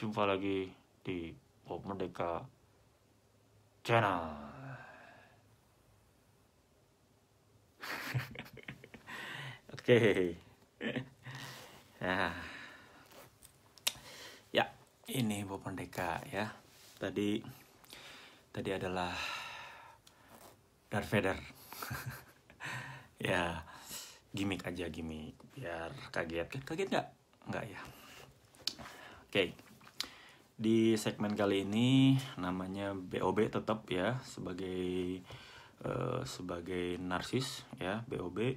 Jumpa lagi di Pop Merdeka Channel. Oke. Ya. Ya, ini Pop Merdeka ya. Tadi tadi adalah Darth Vader. ya, gimmick aja gimmick biar kaget. Kaget nggak? Nggak ya. Oke. Di segmen kali ini namanya BOB tetap ya sebagai eh, sebagai narsis ya BOB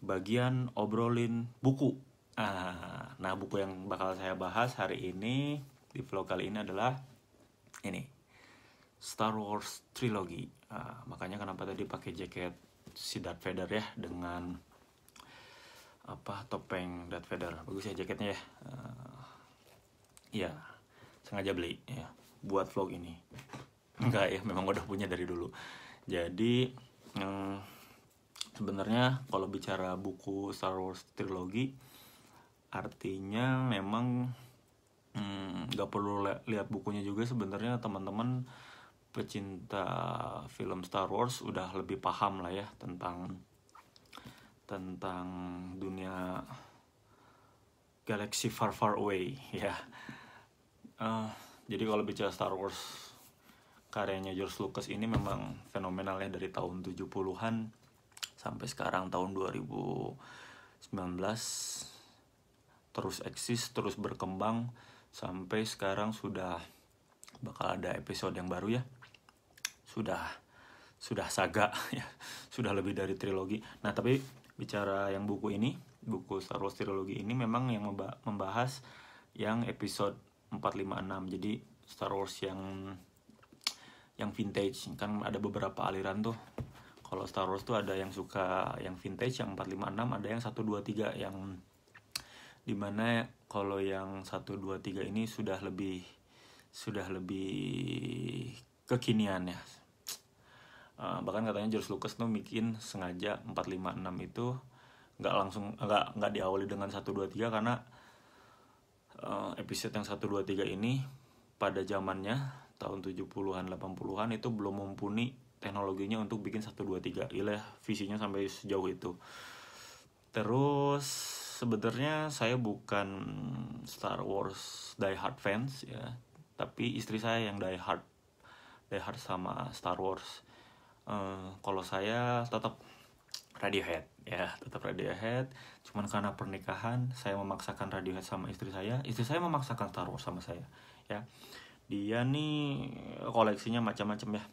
bagian obrolin buku. Ah, nah buku yang bakal saya bahas hari ini di vlog kali ini adalah ini Star Wars Trilogy. Ah, makanya kenapa tadi pakai jaket si Darth Vader ya dengan apa topeng Darth Vader. Bagus ya jaketnya ya. Ah, Iya, sengaja beli ya buat vlog ini. Enggak ya, memang udah punya dari dulu. Jadi mm, sebenarnya kalau bicara buku Star Wars trilogi artinya memang mm, nggak perlu li- lihat bukunya juga sebenarnya teman-teman pecinta film Star Wars udah lebih paham lah ya tentang tentang dunia galaxy far far away ya Eh, jadi kalau bicara Star Wars karyanya George Lucas ini memang fenomenal ya dari tahun 70-an sampai sekarang tahun 2019 terus eksis, terus berkembang sampai sekarang sudah bakal ada episode yang baru ya. Sudah sudah saga ya, sudah lebih dari trilogi. Nah, tapi bicara yang buku ini, buku Star Wars trilogi ini memang yang memba- membahas yang episode 456. Jadi Star Wars yang yang vintage kan ada beberapa aliran tuh. Kalau Star Wars tuh ada yang suka yang vintage yang 456, ada yang 123 yang di mana kalau yang 123 ini sudah lebih sudah lebih kekinian ya. Uh, bahkan katanya George Lucas tuh bikin sengaja 456 itu nggak langsung nggak nggak diawali dengan 123 karena uh, episode yang 123 ini pada zamannya tahun 70-an 80-an itu belum mumpuni teknologinya untuk bikin 123 Gila ya, visinya sampai sejauh itu. Terus sebenarnya saya bukan Star Wars die hard fans ya. Tapi istri saya yang die hard die hard sama Star Wars. Eh, kalau saya tetap Radiohead. Ya tetap Radiohead. Cuman karena pernikahan saya memaksakan Radiohead sama istri saya. Istri saya memaksakan Star sama saya ya. Dia nih koleksinya macam-macam ya.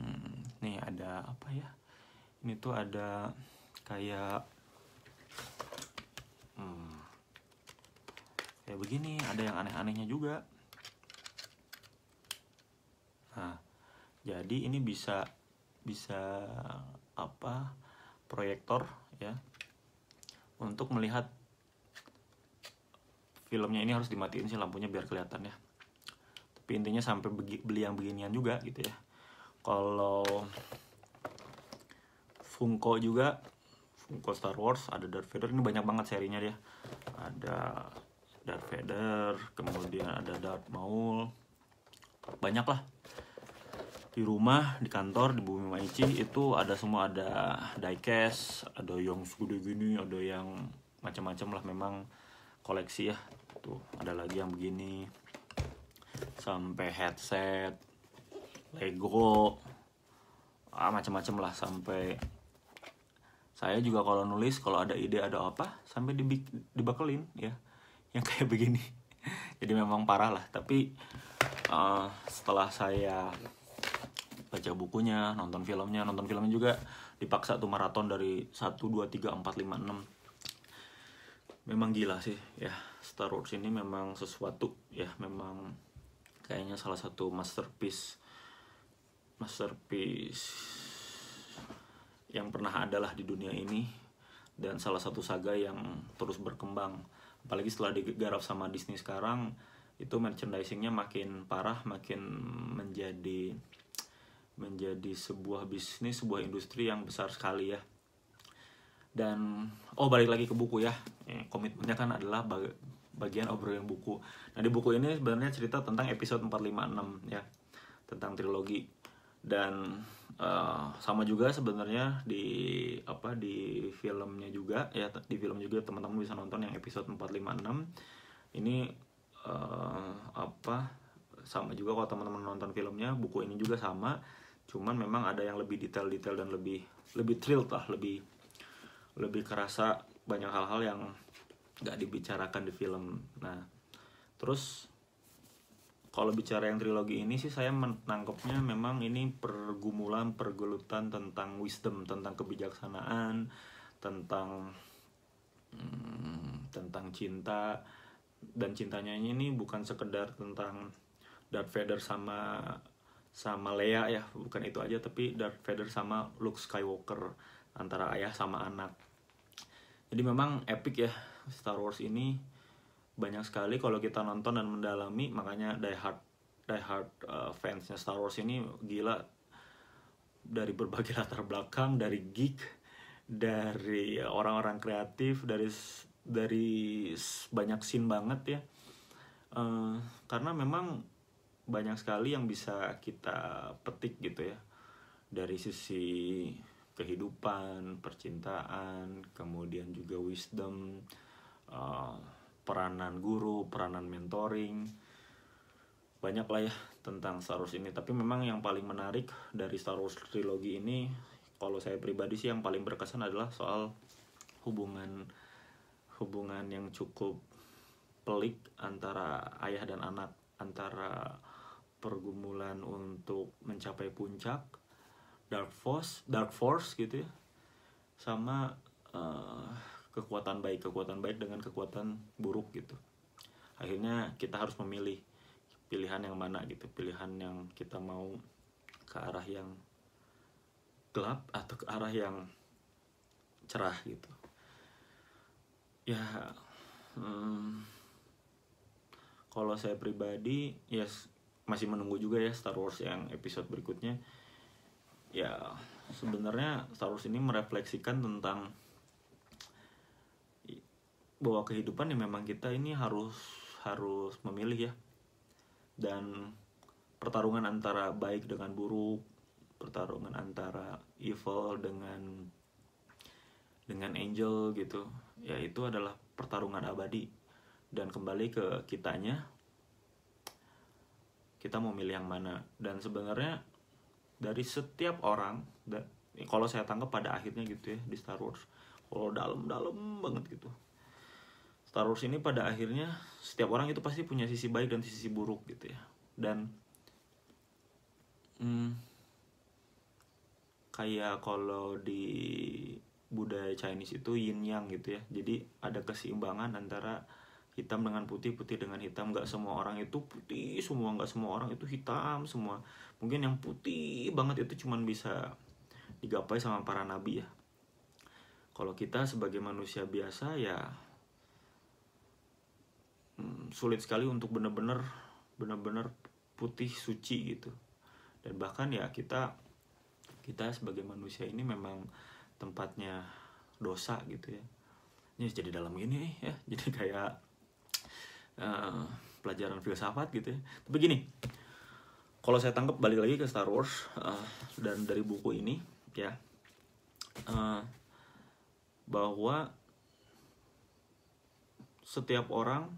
Hmm, nih ada apa ya? Ini tuh ada kayak hmm, kayak begini. Ada yang aneh-anehnya juga. Nah jadi ini bisa bisa apa proyektor ya untuk melihat filmnya ini harus dimatiin sih lampunya biar kelihatan ya. Tapi intinya sampai beli yang beginian juga gitu ya. Kalau Funko juga Funko Star Wars ada Darth Vader. Ini banyak banget serinya dia. Ada Darth Vader kemudian ada Darth Maul. Banyak lah di rumah di kantor di Bumi Maichi itu ada semua ada diecast ada yang segede gini ada yang macam-macam lah memang koleksi ya. Tuh ada lagi yang begini. Sampai headset Lego ah macam-macam lah sampai saya juga kalau nulis kalau ada ide ada apa sampai dibik- dibakelin ya. Yang kayak begini. Jadi memang parah lah tapi eh, setelah saya baca bukunya nonton filmnya. Nonton filmnya juga dipaksa tuh maraton dari 1, 2, 3, 4, 5, 6 memang gila sih ya. Star Wars ini memang sesuatu ya. Memang kayaknya salah satu masterpiece masterpiece yang pernah ada lah di dunia ini dan salah satu saga yang terus berkembang. Apalagi setelah digarap sama Disney sekarang itu merchandisingnya makin parah makin menjadi menjadi sebuah bisnis sebuah industri yang besar sekali ya dan oh balik lagi ke buku ya Eh, komitmennya kan adalah bag- bagian obrolan buku. Nah, di buku ini sebenarnya cerita tentang episode 456 ya. Tentang trilogi. Dan uh, sama juga sebenarnya di apa di filmnya juga ya di film juga teman-teman bisa nonton yang episode 456. Ini uh, apa sama juga kalau teman-teman nonton filmnya, buku ini juga sama. Cuman memang ada yang lebih detail-detail dan lebih lebih thrill lah, lebih lebih kerasa banyak hal-hal yang nggak dibicarakan di film. Nah terus kalau bicara yang trilogi ini sih saya menangkapnya memang ini pergumulan pergelutan tentang wisdom tentang kebijaksanaan tentang hmm, tentang cinta. Dan cintanya ini bukan sekedar tentang Darth Vader sama sama Leia ya bukan itu aja tapi Darth Vader sama Luke Skywalker antara ayah sama anak. Jadi memang epic ya Star Wars ini. Banyak sekali kalau kita nonton dan mendalami makanya die hard die hard uh, fansnya Star Wars ini gila. Dari berbagai latar belakang dari geek dari orang-orang kreatif dari dari banyak scene banget ya. Uh, karena memang banyak sekali yang bisa kita petik gitu ya dari sisi kehidupan, percintaan, kemudian juga wisdom, uh, peranan guru, peranan mentoring, banyak lah ya tentang Star Wars ini. Tapi memang yang paling menarik dari Star Wars trilogi ini, kalau saya pribadi sih yang paling berkesan adalah soal hubungan hubungan yang cukup pelik antara ayah dan anak, antara pergumulan untuk mencapai puncak, dark force, dark force gitu ya, sama uh, kekuatan baik kekuatan baik dengan kekuatan buruk gitu. Akhirnya kita harus memilih pilihan yang mana gitu pilihan yang kita mau ke arah yang gelap atau ke arah yang cerah gitu. Ya hmm, kalau saya pribadi ya masih menunggu juga ya Star Wars yang episode berikutnya. Ya sebenarnya Star Wars ini merefleksikan tentang bahwa kehidupan ya memang kita ini harus harus memilih ya. Dan pertarungan antara baik dengan buruk pertarungan antara evil dengan dengan angel gitu ya itu adalah pertarungan abadi. Dan kembali ke kitanya kita mau milih yang mana. Dan sebenarnya dari setiap orang kalau saya tangkap pada akhirnya gitu ya di Star Wars kalau dalam-dalam banget gitu. Star Wars ini pada akhirnya setiap orang itu pasti punya sisi baik dan sisi buruk gitu ya. Dan hmm, kayak kalau di budaya Chinese itu yin yang gitu ya. Jadi ada keseimbangan antara hitam dengan putih putih dengan hitam. Nggak semua orang itu putih semua nggak semua orang itu hitam semua. Mungkin yang putih banget itu cuman bisa digapai sama para nabi ya. Kalau kita sebagai manusia biasa ya Hmm, sulit sekali untuk benar-benar benar-benar putih suci gitu. Dan bahkan ya kita kita sebagai manusia ini memang tempatnya dosa gitu ya. Ini jadi dalam ini ya jadi kayak uh, pelajaran filsafat gitu ya. Tapi gini kalau saya tangkap balik lagi ke Star Wars uh, dan dari buku ini ya uh, bahwa setiap orang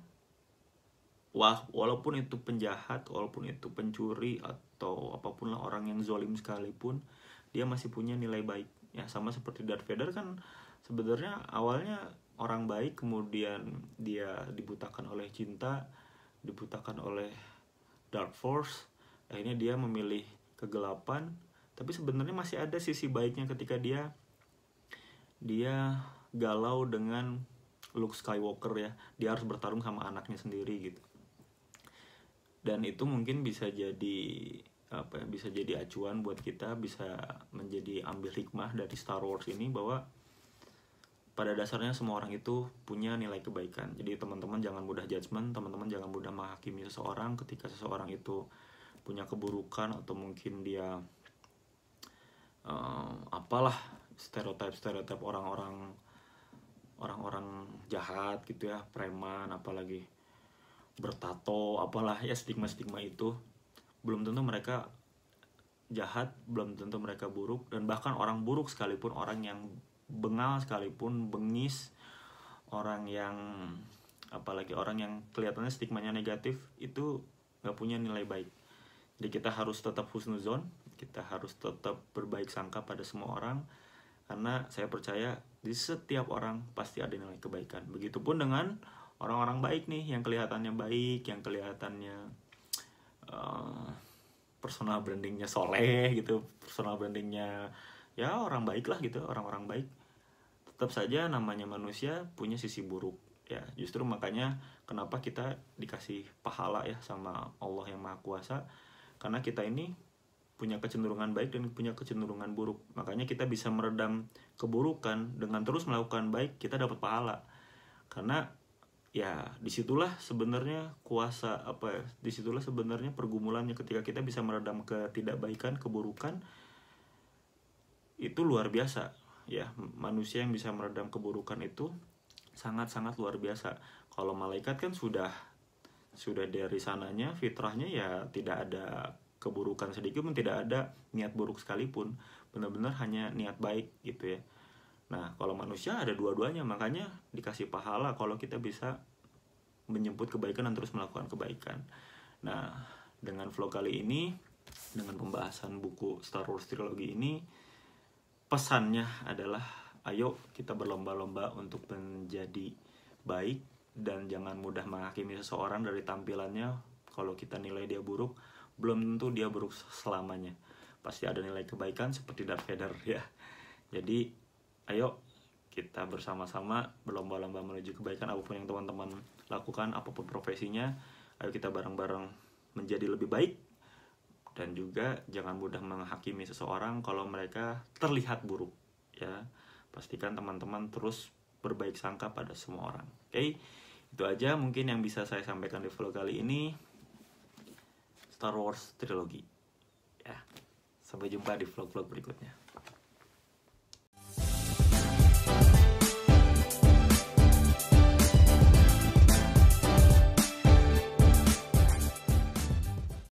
wah walaupun itu penjahat walaupun itu pencuri atau apa pun lah orang yang zolim sekalipun dia masih punya nilai baik. Ya sama seperti Darth Vader kan sebenarnya awalnya orang baik kemudian dia dibutakan oleh cinta dibutakan oleh dark force akhirnya dia memilih kegelapan. Tapi sebenarnya masih ada sisi baiknya ketika dia dia galau dengan Luke Skywalker ya. Dia harus bertarung sama anaknya sendiri gitu. Dan itu mungkin bisa jadi apa ya bisa jadi acuan buat kita bisa menjadi ambil hikmah dari Star Wars ini bahwa pada dasarnya semua orang itu punya nilai kebaikan. Jadi teman-teman jangan mudah judgement teman-teman jangan mudah menghakimi seseorang ketika seseorang itu punya keburukan atau mungkin dia uh, apalah stereotip stereotip orang-orang orang-orang jahat gitu ya preman apalagi bertato apalah ya stigma-stigma itu. Belum tentu mereka jahat belum tentu mereka buruk dan bahkan orang buruk sekalipun orang yang bengal sekalipun bengis orang yang apalagi orang yang kelihatannya stigmanya negatif itu nggak punya nilai baik. Jadi kita harus tetap husnuzon kita harus tetap berbaik sangka pada semua orang karena saya percaya di setiap orang pasti ada nilai kebaikan. Begitupun dengan orang-orang baik nih yang kelihatannya baik yang kelihatannya uh, personal brandingnya soleh gitu personal brandingnya ya orang baik lah gitu orang-orang baik tetap saja namanya manusia punya sisi buruk ya. Justru makanya kenapa kita dikasih pahala ya sama Allah yang maha kuasa. Karena kita ini punya kecenderungan baik dan punya kecenderungan buruk. Makanya kita bisa meredam keburukan dengan terus melakukan baik kita dapat pahala. Karena ya di situlah sebenarnya kuasa apa ya di situlah sebenarnya pergumulannya. Ketika kita bisa meredam ketidakbaikan keburukan itu luar biasa ya manusia yang bisa meredam keburukan itu sangat-sangat luar biasa. Kalau malaikat kan sudah sudah dari sananya fitrahnya ya tidak ada keburukan sedikit pun tidak ada niat buruk sekalipun. Benar-benar hanya niat baik gitu ya. Nah kalau manusia ada dua-duanya makanya dikasih pahala kalau kita bisa menjemput kebaikan dan terus melakukan kebaikan. Nah dengan vlog kali ini dengan pembahasan buku Star Wars trilogi ini pesannya adalah ayo kita berlomba-lomba untuk menjadi baik dan jangan mudah menghakimi seseorang dari tampilannya. Kalau kita nilai dia buruk belum tentu dia buruk selamanya. Pasti ada nilai kebaikan seperti Darth Vader ya. Jadi ayo kita bersama-sama berlomba-lomba menuju kebaikan apa pun yang teman-teman lakukan apa pun profesinya ayo kita bareng-bareng menjadi lebih baik dan juga jangan mudah menghakimi seseorang kalau mereka terlihat buruk ya. Pastikan teman-teman terus berbaik sangka pada semua orang oke? Okay? itu aja mungkin yang bisa saya sampaikan di vlog kali ini. Star Wars Trilogy ya. Sampai jumpa di vlog-vlog berikutnya